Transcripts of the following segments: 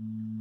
Mm-hmm.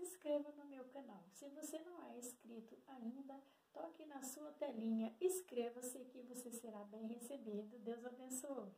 Se inscreva no meu canal. Se você não é inscrito ainda, toque na sua telinha, inscreva-se que você será bem recebido. Deus abençoe.